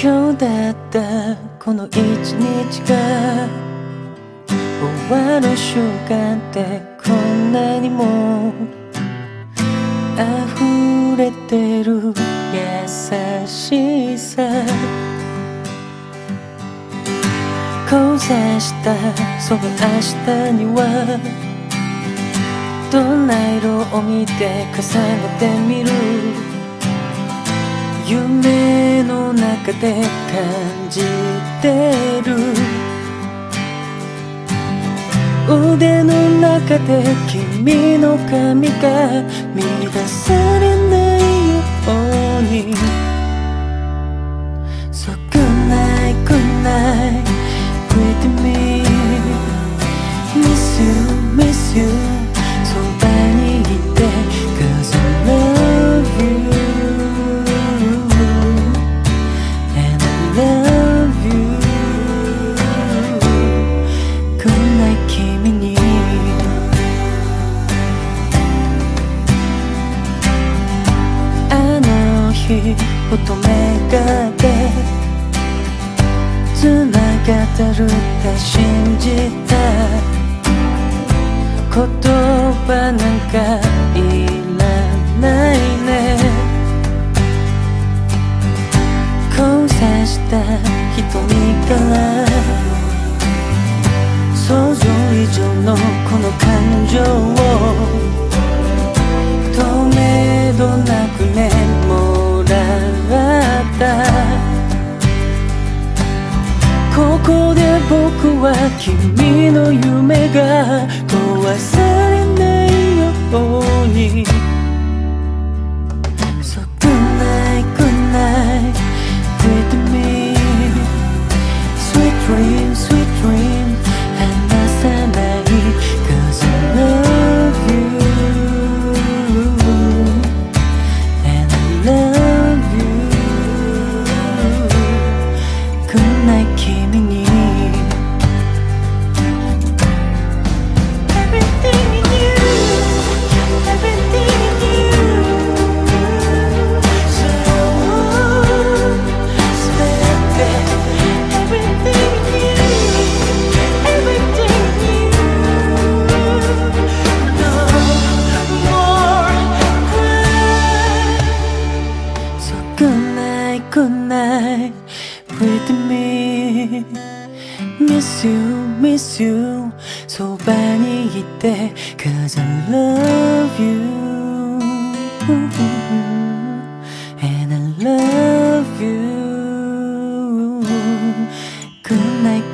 今日だったこの一日が終わる瞬間ってこんなにも溢れてる優しさ交差したその明日にはどんな色を見て重ねてみる？夢の中で感じてる。腕の中で君の髪が乱されないように。日乙女がで繋がってるって信じた。言葉なんかいらないね。交差した瞳から。想像以上のこの感情をここで僕は君の夢が壊されないように。Good night, good night with me Miss you, miss you. So 이때 Cause I love you. And I love you. Good night,